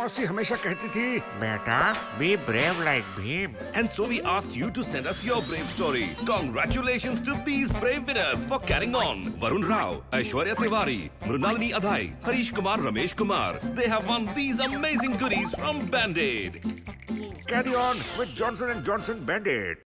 मौसी हमेशा कहती थी बेटा be brave like Bheem and so we asked you to send us your brave story congratulations to these brave winners for carrying on Varun Rao Aishwarya Tiwari Mrinalini Adhai Harish Kumar Ramesh Kumar they have won these amazing goodies from Band-Aid. Carry on with Johnson & Johnson Band-Aid.